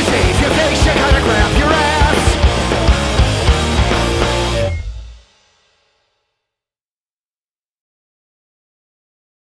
Jersey. If you